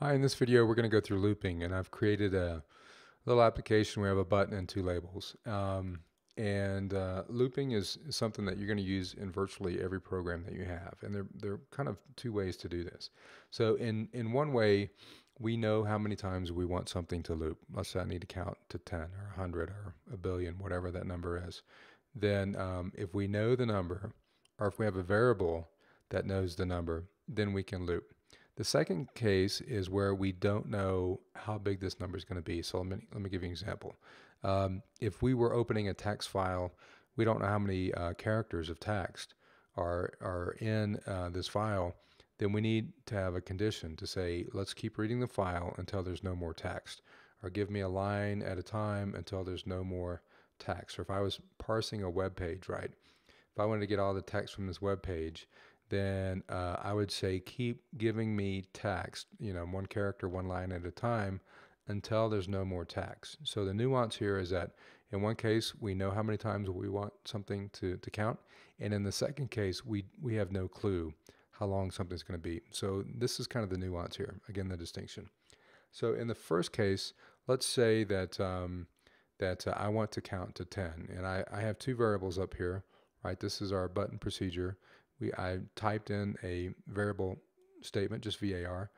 Hi, in this video we're going to go through looping and I've created a little application. Where we have a button and two labels. Um, and uh, looping is, is something that you're going to use in virtually every program that you have. And there, there are kind of two ways to do this. So in, in one way, we know how many times we want something to loop. Let's say I need to count to 10 or 100 or a billion, whatever that number is. Then um, if we know the number, or if we have a variable that knows the number, then we can loop. The second case is where we don't know how big this number is going to be. So let me, let me give you an example. Um, if we were opening a text file, we don't know how many uh, characters of text are, are in uh, this file, then we need to have a condition to say, let's keep reading the file until there's no more text, or give me a line at a time until there's no more text. Or if I was parsing a web page, right? If I wanted to get all the text from this web page, then uh, I would say keep giving me text, you know, one character, one line at a time until there's no more text. So the nuance here is that in one case, we know how many times we want something to, to count. And in the second case, we, we have no clue how long something's going to be. So this is kind of the nuance here, again, the distinction. So in the first case, let's say that, um, that uh, I want to count to 10. And I, I have two variables up here, right? This is our button procedure we I typed in a variable statement, just var,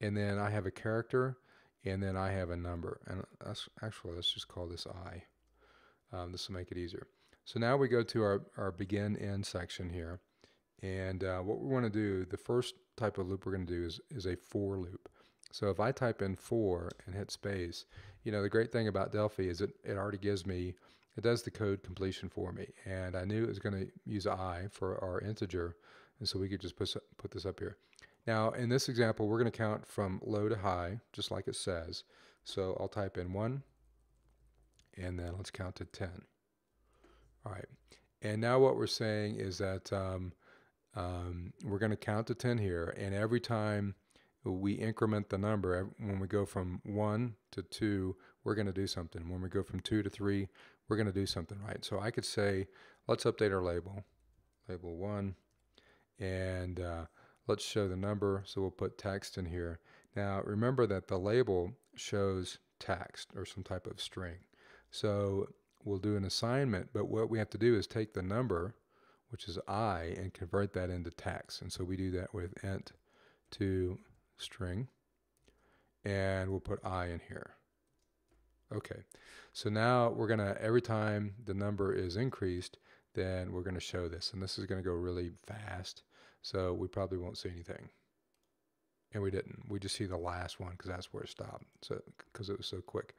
and then I have a character, and then I have a number. And actually, let's just call this i. Um, this will make it easier. So now we go to our, our begin end section here. And uh, what we want to do, the first type of loop we're going to do is, is a for loop. So if I type in for and hit space, you know, the great thing about Delphi is it, it already gives me it does the code completion for me. And I knew it was going to use i for our integer. And so we could just put, put this up here. Now, in this example, we're going to count from low to high, just like it says. So I'll type in 1, and then let's count to 10. All right. And now what we're saying is that um, um, we're going to count to 10 here, and every time we increment the number, when we go from 1 to 2, we're going to do something. When we go from 2 to 3, we're going to do something right. So I could say, let's update our label, label 1, and uh, let's show the number. So we'll put text in here. Now remember that the label shows text or some type of string. So we'll do an assignment, but what we have to do is take the number, which is i, and convert that into text. And so we do that with int to string, and we'll put i in here. Okay, so now we're gonna, every time the number is increased, then we're gonna show this. And this is gonna go really fast, so we probably won't see anything. And we didn't, we just see the last one because that's where it stopped, so because it was so quick.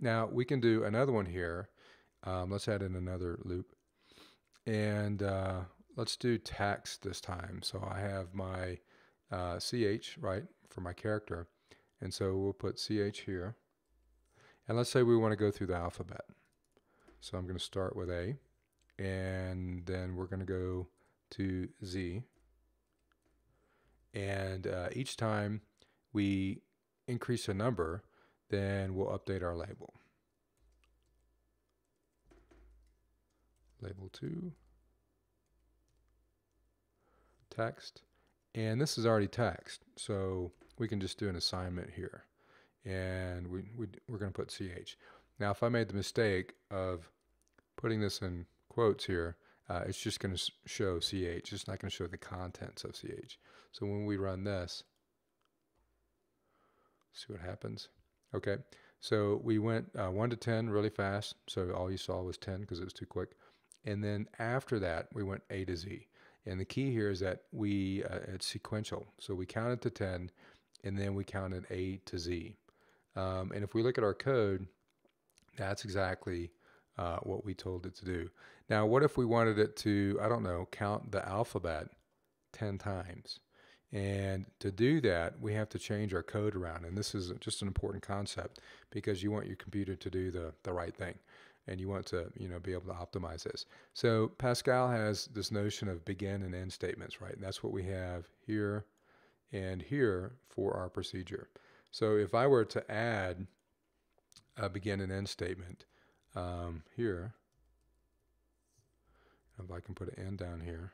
Now we can do another one here. Um, let's add in another loop. And uh, let's do text this time. So I have my uh, ch, right, for my character. And so we'll put ch here. And let's say we want to go through the alphabet. So I'm going to start with A, and then we're going to go to Z. And uh, each time we increase a number, then we'll update our label. Label 2, text, and this is already text, so we can just do an assignment here and we, we, we're going to put CH. Now, if I made the mistake of putting this in quotes here, uh, it's just going to show CH. It's not going to show the contents of CH. So when we run this, see what happens. Okay, so we went uh, 1 to 10 really fast. So all you saw was 10 because it was too quick. And then after that, we went A to Z. And the key here is that we, uh, it's sequential. So we counted to 10 and then we counted A to Z. Um, and if we look at our code, that's exactly uh, what we told it to do. Now, what if we wanted it to, I don't know, count the alphabet 10 times? And to do that, we have to change our code around. And this is just an important concept because you want your computer to do the, the right thing and you want to you know be able to optimize this. So Pascal has this notion of begin and end statements, right? And that's what we have here and here for our procedure. So if I were to add a begin and end statement um, here, if I can put an end down here,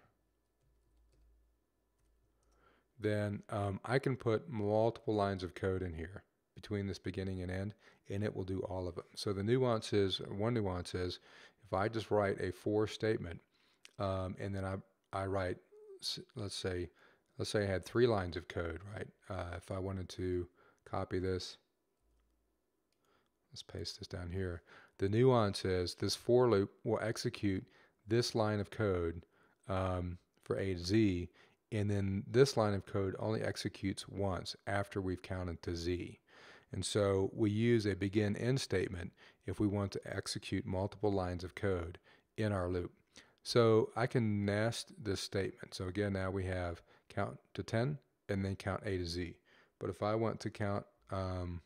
then um, I can put multiple lines of code in here between this beginning and end, and it will do all of them. So the nuance is, one nuance is, if I just write a for statement, um, and then I, I write, let's say, let's say I had three lines of code, right? Uh, if I wanted to copy this, let's paste this down here. The nuance is this for loop will execute this line of code um, for A to Z, and then this line of code only executes once after we've counted to Z. And so we use a begin end statement if we want to execute multiple lines of code in our loop. So I can nest this statement. So again, now we have count to 10 and then count A to Z. But if I want to count um,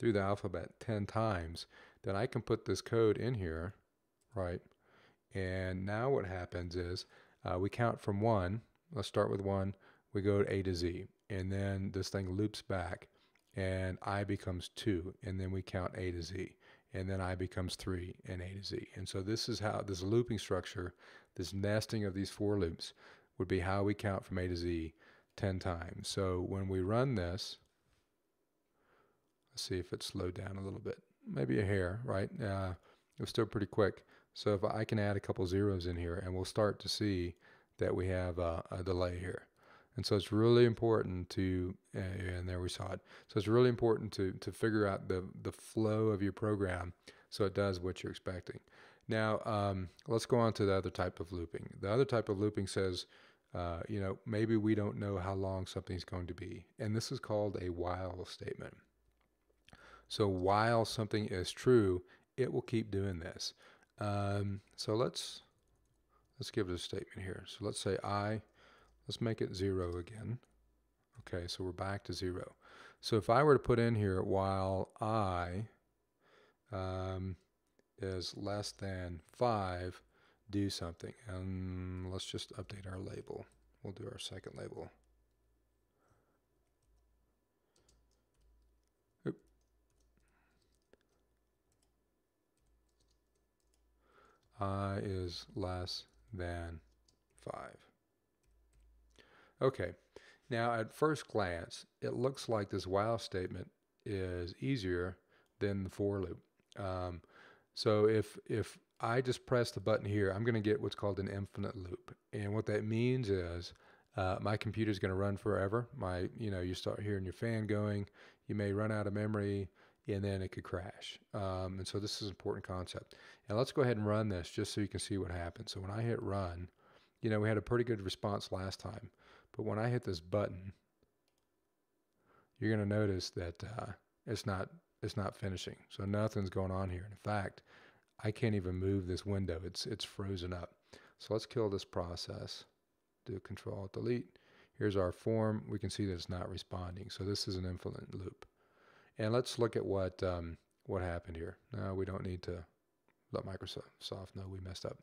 through the alphabet 10 times, then I can put this code in here, right? And now what happens is uh, we count from one. Let's start with one. We go to A to Z. And then this thing loops back and I becomes two. And then we count A to Z. And then I becomes three and A to Z. And so this is how this looping structure, this nesting of these for loops would be how we count from A to Z 10 times. So when we run this, let's see if it slowed down a little bit. Maybe a hair, right? Uh, it was still pretty quick. So if I can add a couple zeros in here and we'll start to see that we have a, a delay here. And so it's really important to, and there we saw it. So it's really important to, to figure out the, the flow of your program so it does what you're expecting. Now, um, let's go on to the other type of looping. The other type of looping says, uh, you know, maybe we don't know how long something's going to be. And this is called a while statement. So while something is true, it will keep doing this. Um, so let's let's give it a statement here. So let's say I, let's make it zero again. Okay, so we're back to zero. So if I were to put in here while I um, is less than five, do something. And let's just update our label. We'll do our second label. i is less than 5. Okay, now at first glance, it looks like this while statement is easier than the for loop. Um, so if, if I just press the button here, I'm going to get what's called an infinite loop. And what that means is uh, my computer is going to run forever. My, you know, you start hearing your fan going, you may run out of memory, and then it could crash. Um, and so this is an important concept. And let's go ahead and run this just so you can see what happens. So when I hit run, you know, we had a pretty good response last time. But when I hit this button, you're going to notice that uh, it's not it's not finishing. So nothing's going on here. In fact, I can't even move this window. It's it's frozen up. So let's kill this process. Do Control Delete. Here's our form. We can see that it's not responding. So this is an infinite loop. And let's look at what um, what happened here. No, we don't need to let Microsoft know we messed up.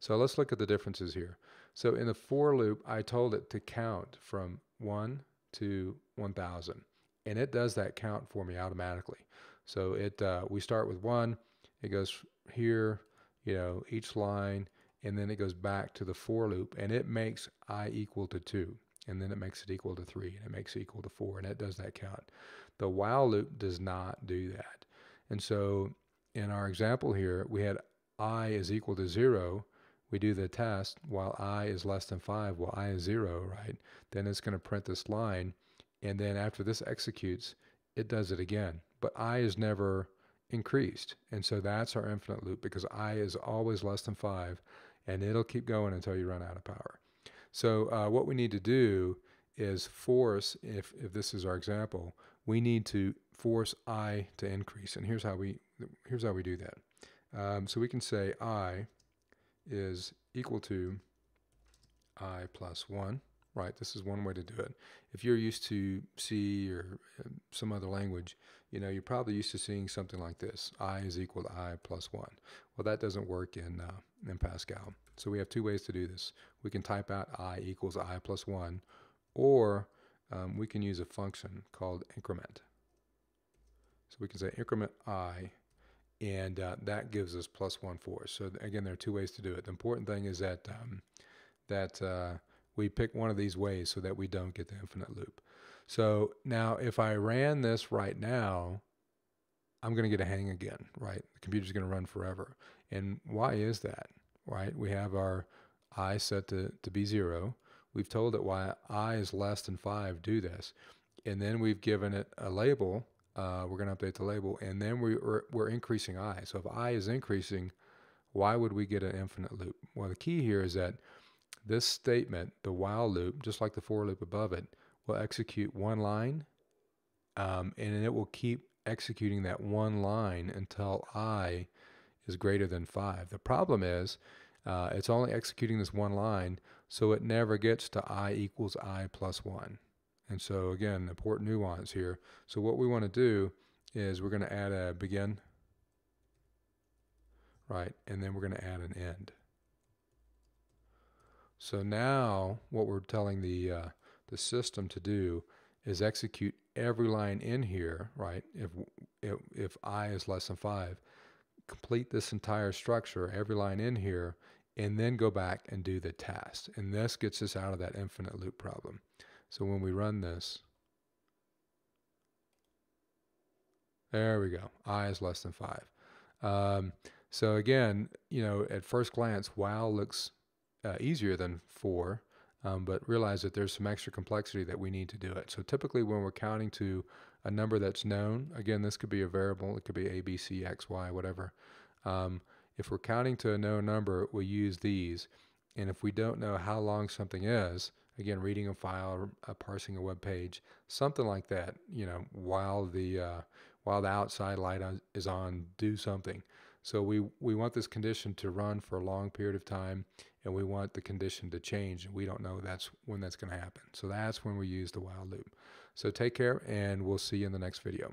So let's look at the differences here. So in the for loop, I told it to count from 1 to 1,000. And it does that count for me automatically. So it uh, we start with 1, it goes here, you know, each line, and then it goes back to the for loop, and it makes i equal to 2 and then it makes it equal to 3 and it makes it equal to 4 and it does that count. The while loop does not do that. And so in our example here, we had i is equal to 0. We do the test while i is less than 5, while i is 0, right? Then it's going to print this line. And then after this executes, it does it again. But i is never increased. And so that's our infinite loop because i is always less than 5 and it'll keep going until you run out of power. So uh, what we need to do is force, if, if this is our example, we need to force i to increase. And here's how we, here's how we do that. Um, so we can say i is equal to i plus 1, right? This is one way to do it. If you're used to C or uh, some other language, you know, you're probably used to seeing something like this. i is equal to i plus 1. Well, that doesn't work in, uh, in Pascal. So we have two ways to do this. We can type out i equals i plus 1, or um, we can use a function called increment. So we can say increment i, and uh, that gives us plus 1 4. So again, there are two ways to do it. The important thing is that, um, that uh, we pick one of these ways so that we don't get the infinite loop. So now if I ran this right now, I'm going to get a hang again, right? The computer's going to run forever. And why is that, right? We have our i set to, to be zero. We've told it why i is less than five, do this. And then we've given it a label. Uh, we're going to update the label. And then we, we're, we're increasing i. So if i is increasing, why would we get an infinite loop? Well, the key here is that this statement, the while loop, just like the for loop above it, will execute one line um, and it will keep executing that one line until i is greater than 5. The problem is uh, it's only executing this one line, so it never gets to i equals i plus 1. And so again, important nuance here. So what we want to do is we're going to add a begin, right, and then we're going to add an end. So now what we're telling the, uh, the system to do is execute every line in here, right, if, if, if i is less than 5, complete this entire structure, every line in here, and then go back and do the test. And this gets us out of that infinite loop problem. So when we run this, there we go, i is less than 5. Um, so again, you know, at first glance, while looks uh, easier than for, um, but realize that there's some extra complexity that we need to do it. So typically when we're counting to a number that's known, again, this could be a variable, it could be A, B, C, X, Y, whatever. Um, if we're counting to a known number, we use these. And if we don't know how long something is, again, reading a file, uh, parsing a web page, something like that, you know, while the, uh, while the outside light is on, do something. So we, we want this condition to run for a long period of time and we want the condition to change and we don't know that's when that's going to happen. So that's when we use the while loop. So take care and we'll see you in the next video.